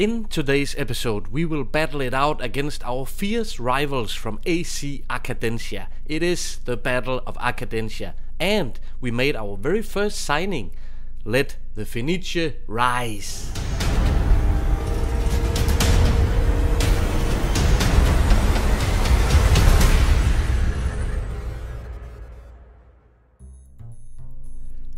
In today's episode, we will battle it out against our fierce rivals from AC Acadencia. It is the Battle of Acadencia, and we made our very first signing. Let the Fenice rise.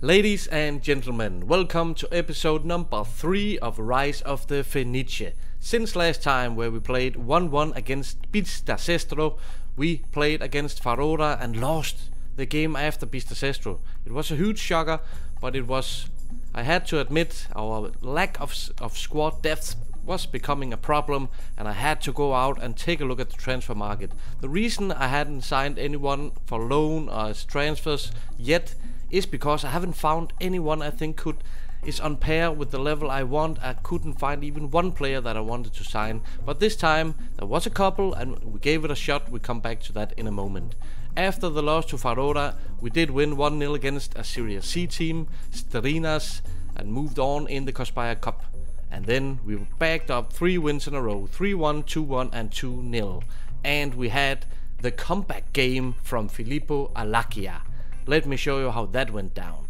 Ladies and gentlemen, welcome to episode number 3 of Rise of the Fenice. Since last time where we played 1-1 against Bicester we played against Farora and lost the game after Bicester. It was a huge shocker, but it was I had to admit our lack of, of squad depth was becoming a problem and I had to go out and take a look at the transfer market. The reason I hadn't signed anyone for loan or as transfers yet is because I haven't found anyone I think could is on par with the level I want. I couldn't find even one player that I wanted to sign. But this time there was a couple and we gave it a shot. We come back to that in a moment. After the loss to Farora, we did win 1-0 against a Serie C team, Sterinas, and moved on in the Cospaia Cup. And then we backed up three wins in a row, 3-1, 2-1 and 2-0. And we had the comeback game from Filippo Alakia. Let me show you how that went down.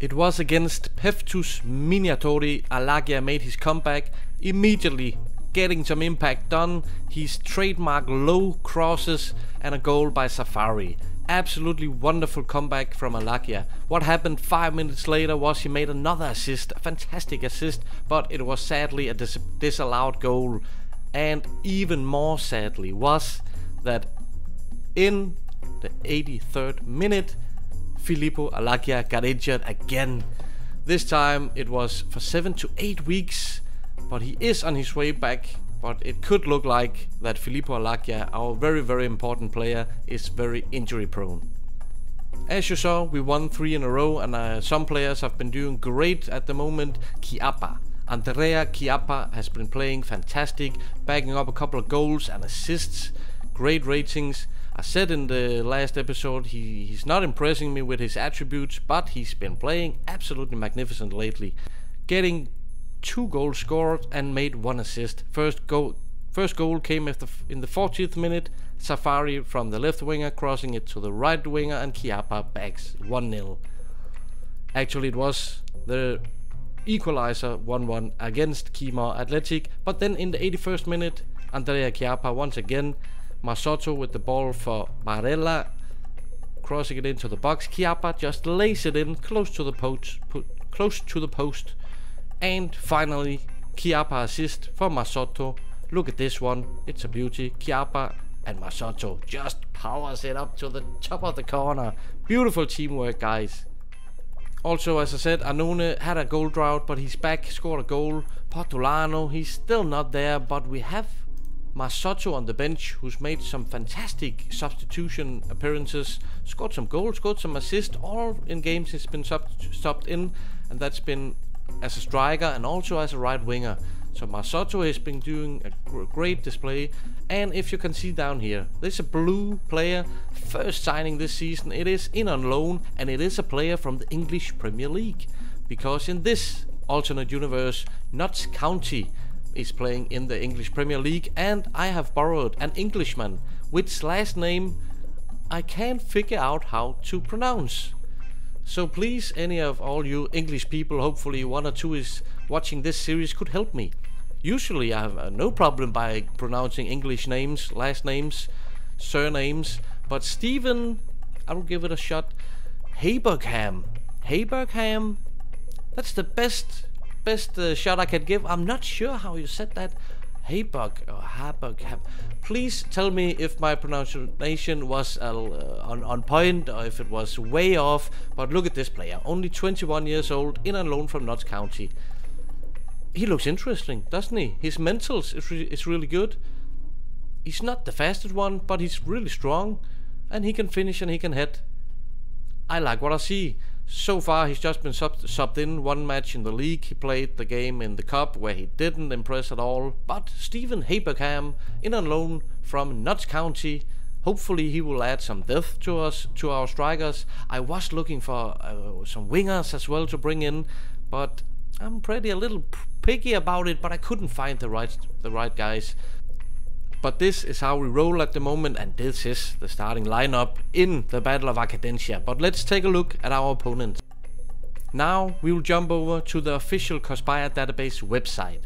It was against Peftus Miniatori Alagia made his comeback, immediately getting some impact done, his trademark low crosses and a goal by Safari. Absolutely wonderful comeback from Alakia. What happened five minutes later was he made another assist, a fantastic assist, but it was sadly a dis disallowed goal. And even more sadly was that in the 83rd minute, Filippo Alagia got injured again. This time it was for 7 to 8 weeks, but he is on his way back. But it could look like that Filippo Alagia, our very very important player, is very injury prone. As you saw, we won 3 in a row and uh, some players have been doing great at the moment. Chiappa. Andrea Chiappa has been playing fantastic, bagging up a couple of goals and assists, great ratings. I said in the last episode he, he's not impressing me with his attributes, but he's been playing absolutely magnificent lately. Getting two goals scored and made one assist. First goal First goal came in the 40th minute. Safari from the left winger crossing it to the right winger and Chiappa backs 1-0. Actually it was the equalizer 1-1 against Kima Athletic, but then in the 81st minute Andrea Chiappa once again Masotto with the ball for Barella, crossing it into the box. Chiappa just lays it in close to the post, close to the post, and finally Chiappa assist for Masotto. Look at this one, it's a beauty. Chiappa and Masotto just powers it up to the top of the corner. Beautiful teamwork, guys. Also, as I said, Anone had a goal drought, but he's back, scored a goal. Portolano, he's still not there, but we have Masotto on the bench, who's made some fantastic substitution appearances, scored some goals, scored some assists, all in games he's been sub stopped in, and that's been as a striker and also as a right winger. So Masotto has been doing a great display, and if you can see down here, there's a blue player, first signing this season. It is in on loan, and it is a player from the English Premier League, because in this alternate universe, Notts County is playing in the English Premier League and I have borrowed an Englishman which last name I can't figure out how to pronounce. So please any of all you English people, hopefully one or two is watching this series could help me. Usually I have uh, no problem by pronouncing English names, last names, surnames, but Stephen, I will give it a shot. Habergham. Habergham? That's the best best uh, shot I can give. I'm not sure how you said that. Habug or Habug. Hab Please tell me if my pronunciation was uh, on, on point or if it was way off. But look at this player. Only 21 years old, in and loan from Notts County. He looks interesting, doesn't he? His mentals is, re is really good. He's not the fastest one, but he's really strong. And he can finish and he can hit. I like what I see. So far, he's just been sub subbed in one match in the league. He played the game in the cup where he didn't impress at all. But Stephen Haberham, in on loan from Notts County, hopefully he will add some depth to us, to our strikers. I was looking for uh, some wingers as well to bring in, but I'm pretty a little picky about it, but I couldn't find the right the right guys. But this is how we roll at the moment, and this is the starting lineup in the Battle of Acadencia. But let's take a look at our opponents. Now we will jump over to the official Cospaia database website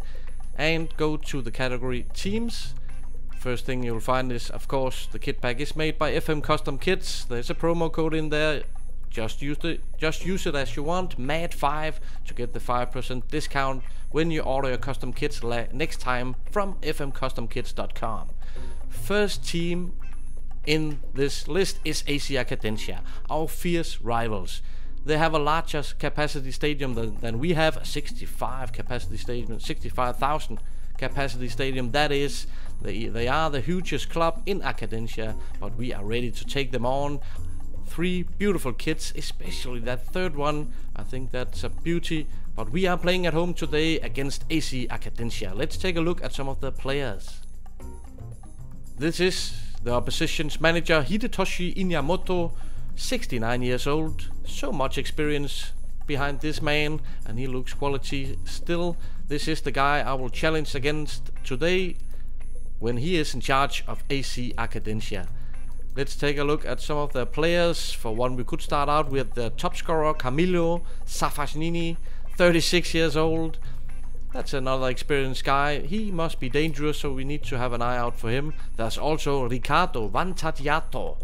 and go to the category Teams. First thing you'll find is, of course, the kit pack is made by FM Custom Kits. There's a promo code in there just use it just use it as you want mad5 to get the 5% discount when you order your custom kits next time from fmcustomkits.com first team in this list is AC Acadencia our fierce rivals they have a larger capacity stadium than, than we have a 65 capacity stadium 65,000 capacity stadium that is they, they are the hugest club in Acadencia but we are ready to take them on three beautiful kits, especially that third one. I think that's a beauty. But we are playing at home today against AC Acadencia. Let's take a look at some of the players. This is the opposition's manager Hidetoshi Inamoto, 69 years old. So much experience behind this man and he looks quality still. This is the guy I will challenge against today when he is in charge of AC Acadencia. Let's take a look at some of the players. For one, we could start out with the top scorer, Camillo Safagnini, 36 years old. That's another experienced guy. He must be dangerous, so we need to have an eye out for him. There's also Ricardo Vantatiato,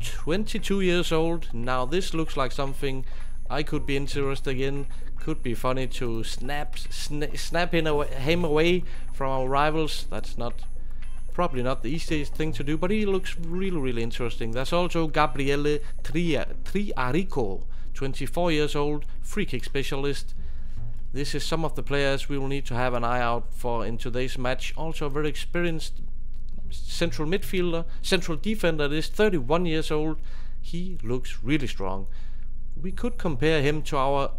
22 years old. Now this looks like something I could be interested in. Could be funny to snap sna snap him away, him away from our rivals. That's not probably not the easiest thing to do, but he looks really, really interesting. There's also Gabriele Triarico, 24 years old, free kick specialist. This is some of the players we will need to have an eye out for in today's match. Also a very experienced central midfielder, central defender is 31 years old. He looks really strong. We could compare him to our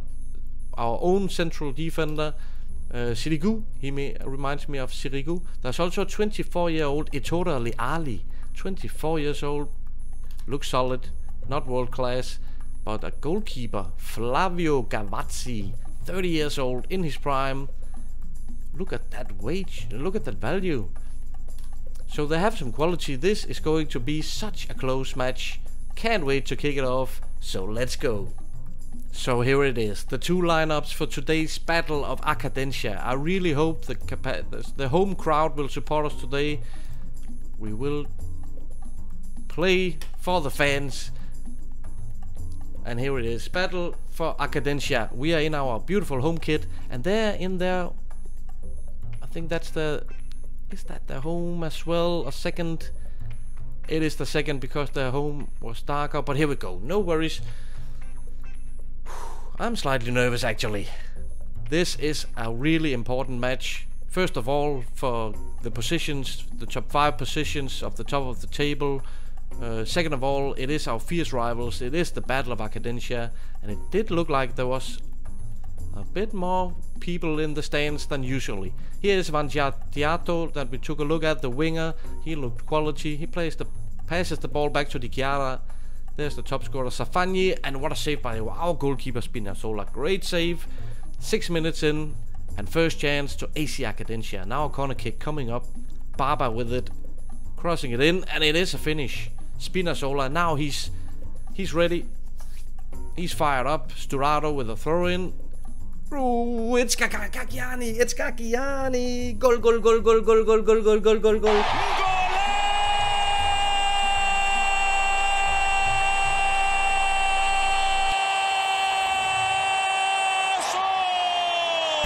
our own central defender uh, Sirigu, he may, reminds me of Sirigu. There's also a 24-year-old Ettore Leali, 24 years old, looks solid, not world class, but a goalkeeper, Flavio Gavazzi, 30 years old, in his prime. Look at that wage, look at that value. So they have some quality. This is going to be such a close match. Can't wait to kick it off. So let's go. So here it is, the two lineups for today's Battle of Acadencia. I really hope the, the home crowd will support us today. We will play for the fans. And here it is, Battle for Acadencia. We are in our beautiful home kit, and there in there, I think that's the, is that the home as well? A second, it is the second because the home was darker, but here we go, no worries. I'm slightly nervous actually. This is a really important match. First of all, for the positions, the top 5 positions of the top of the table. Uh, second of all, it is our fierce rivals. It is the Battle of Acadencia. And it did look like there was a bit more people in the stands than usually. Here is Vangiatiato that we took a look at, the winger. He looked quality. He plays the passes the ball back to Di Chiara there's the top scorer Safani, and what a save by our goalkeeper Spinazzola. Great save. Six minutes in, and first chance to AC Acadencia. Now a corner kick coming up. Baba with it, crossing it in, and it is a finish. Spinazzola, now he's he's ready. He's fired up. Sturaro with a throw in. Oh, it's Kakiani! It's Kakiani! Goal, goal, goal, goal, goal, goal, goal, goal, goal, goal, goal.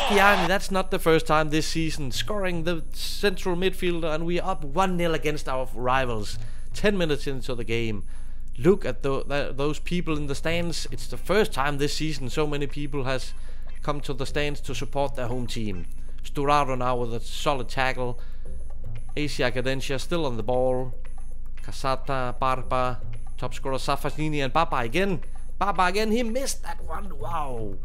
Kiani, that's not the first time this season, scoring the central midfielder, and we are up 1 0 against our rivals. 10 minutes into the game. Look at the, those people in the stands. It's the first time this season so many people has come to the stands to support their home team. Sturaro now with a solid tackle. AC Acadencia still on the ball. Casata, Barba, top scorer Safagnini and Baba again. Baba again, he missed that one. Wow.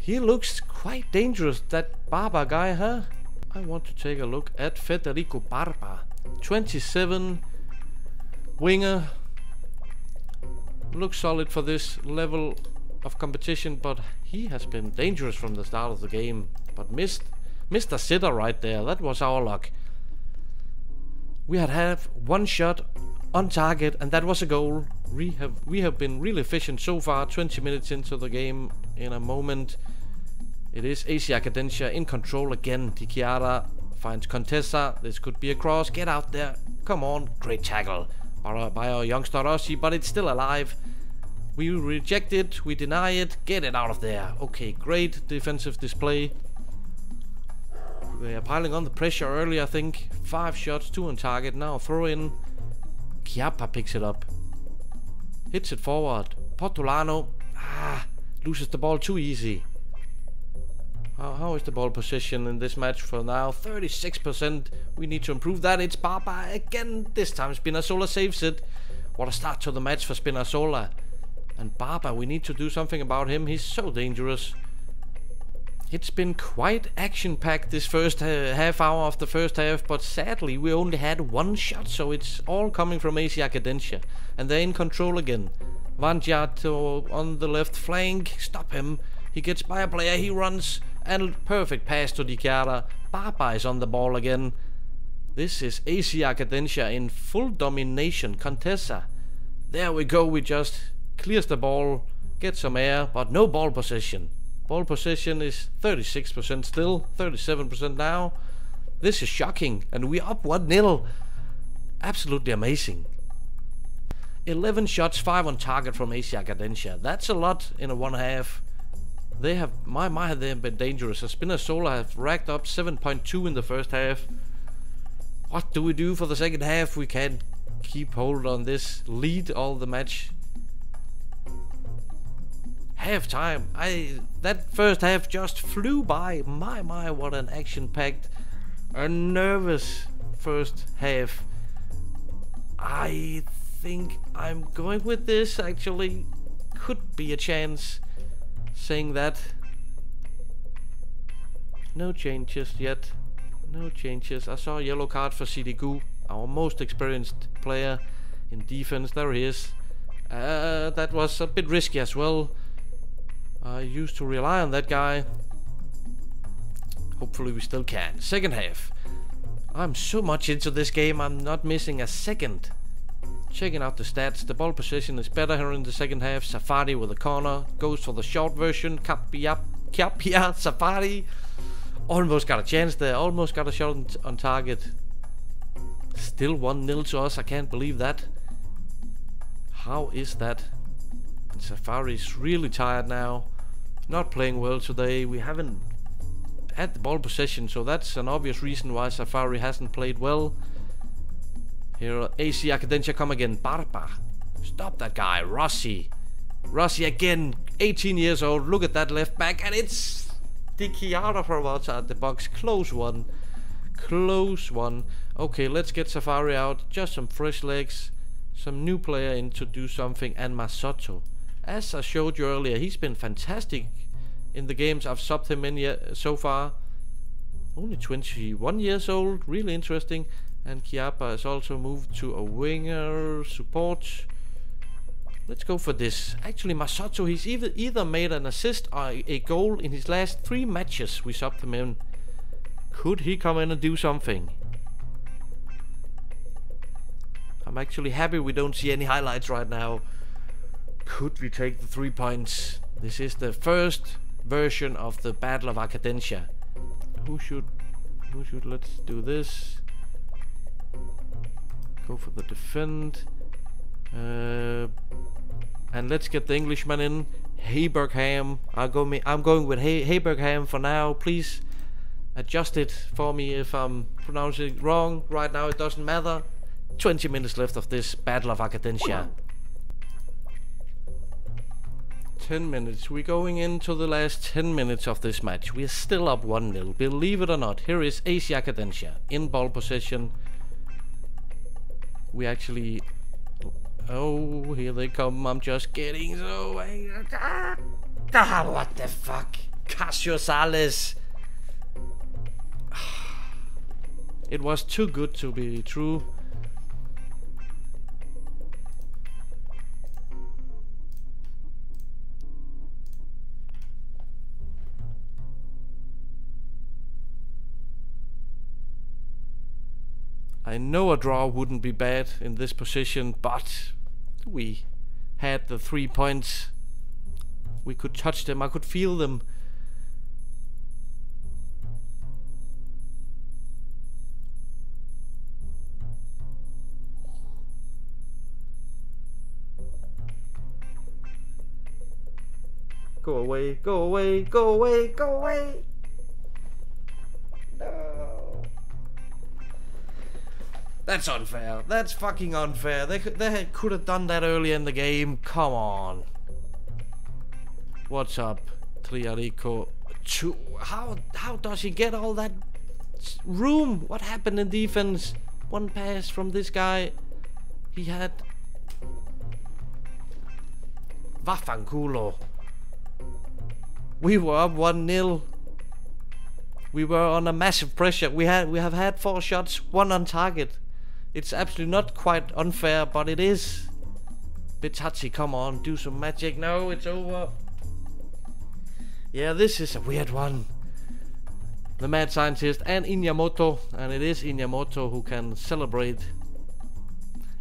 He looks quite dangerous, that Baba guy, huh? I want to take a look at Federico Barba. 27, winger. Looks solid for this level of competition, but He has been dangerous from the start of the game, but missed missed a sitter right there. That was our luck. We had had one shot on target, and that was a goal. We have we have been really efficient so far. 20 minutes into the game. In a moment, it is AC Acadencia in control again. Di Chiara finds Contessa. This could be a cross. Get out there. Come on. Great tackle by our, youngster Rossi, but it's still alive. We reject it, we deny it, get it out of there. Okay, great defensive display. They are piling on the pressure early, I think. Five shots, two on target. Now throw in. Chiappa picks it up. Hits it forward. Portolano. Ah, loses the ball too easy. How, how is the ball position in this match for now? 36%. We need to improve that. It's Barba again. This time Spinazzola saves it. What a start to the match for Spinazzola. And Barba, we need to do something about him. He's so dangerous. It's been quite action-packed this first uh, half hour of the first half, but sadly we only had one shot, so it's all coming from AC Acadencia. And they're in control again. Vangiato on the left flank, stop him. He gets by a player, he runs, and perfect pass to Di. Barba is on the ball again. This is AC Acadencia in full domination. Contessa. There we go, we just clears the ball, gets some air, but no ball possession. Ball possession is 36% still, 37% now. This is shocking, and we're up 1-0. Absolutely amazing. 11 shots, 5 on target from AC Acadencia. That's a lot in a one half. They have, my, my, they have been dangerous. Spinazzola have racked up 7.2 in the first half. What do we do for the second half? We can't keep hold on this lead all the match half time. I that first half just flew by. My my, what an action-packed, a nervous first half. I think I'm going with this. Actually, could be a chance. Saying that. No changes yet. No changes. I saw a yellow card for Sirigu, our most experienced player in defense. There he is. Uh, that was a bit risky as well. I used to rely on that guy. Hopefully we still can. Second half. I'm so much into this game, I'm not missing a second. Checking out the stats, the ball position is better here in the second half. Safari with a corner, goes for the short version. Kapia, Kapia, Safari. Almost got a chance there, almost got a shot on, on target. Still 1-0 to us, I can't believe that. How is that? And Safari's really tired now not playing well today. We haven't had the ball possession, so that's an obvious reason why Safari hasn't played well. Here, AC Acadencia come again. Barba. Stop that guy. Rossi. Rossi again, 18 years old. Look at that left back, and it's Di Chiara from outside the box. Close one. Close one. Okay, let's get Safari out. Just some fresh legs. Some new player in to do something. And Masotto as I showed you earlier, he's been fantastic in the games I've subbed him in yet so far. Only 21 years old, really interesting. And Chiappa has also moved to a winger support. Let's go for this. Actually, Masotto, he's either, either made an assist or a goal in his last three matches we subbed him in. Could he come in and do something? I'm actually happy we don't see any highlights right now. Could we take the three points? This is the first version of the Battle of Acadencia. Who should... Who should... Let's do this. Go for the defend. Uh, and let's get the Englishman in. Haybergham. I'll go me I'm going with Hay Haybergham for now. Please adjust it for me if I'm pronouncing it wrong. Right now it doesn't matter. 20 minutes left of this Battle of Acadencia. 10 minutes. We're going into the last 10 minutes of this match. We're still up 1-0. Believe it or not, here is AC Acadencia in ball possession. We actually... Oh, here they come. I'm just getting so... Ah, what the fuck? Casio Sales. It was too good to be true. I know a draw wouldn't be bad in this position, but we had the three points. We could touch them, I could feel them. Go away, go away, go away, go away! That's unfair. That's fucking unfair. They could, they could have done that earlier in the game. Come on. What's up, Triarico? How how does he get all that room? What happened in defense? One pass from this guy. He had. Vaffanculo. We were up one 0 We were on a massive pressure. We had we have had four shots, one on target. It's absolutely not quite unfair, but it is. Bitachi, come on, do some magic. No, it's over. Yeah, this is a weird one. The mad scientist and Inamoto, and it is Inamoto who can celebrate.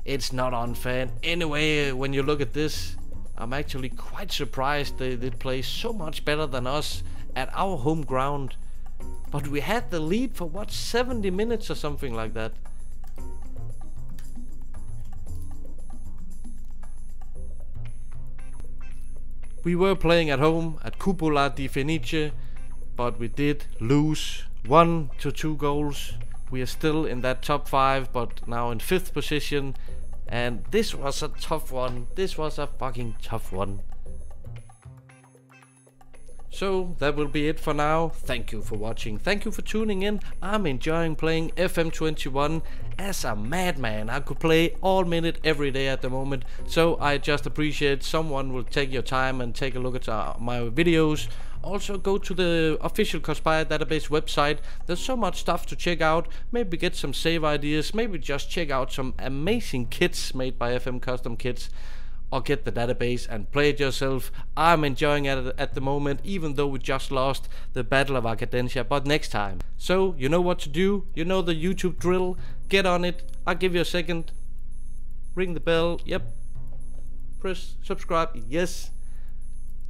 It's not unfair. Anyway, when you look at this, I'm actually quite surprised they did play so much better than us at our home ground. But we had the lead for what, 70 minutes or something like that. We were playing at home at Cupola di Fenice, but we did lose one to two goals. We are still in that top five, but now in fifth position. And this was a tough one. This was a fucking tough one. So that will be it for now. Thank you for watching. Thank you for tuning in. I'm enjoying playing FM21 as a madman. I could play all minute every day at the moment. So I just appreciate someone will take your time and take a look at uh, my videos. Also go to the official Cospaia database website. There's so much stuff to check out. Maybe get some save ideas. Maybe just check out some amazing kits made by FM Custom Kits or get the database and play it yourself. I'm enjoying it at the moment, even though we just lost the Battle of Arcadentia, but next time. So, you know what to do, you know the YouTube drill, get on it, I'll give you a second, ring the bell, yep, press subscribe, yes,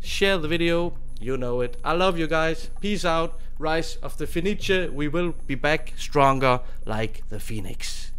share the video, you know it. I love you guys, peace out, Rise of the Fenice, we will be back stronger like the Phoenix.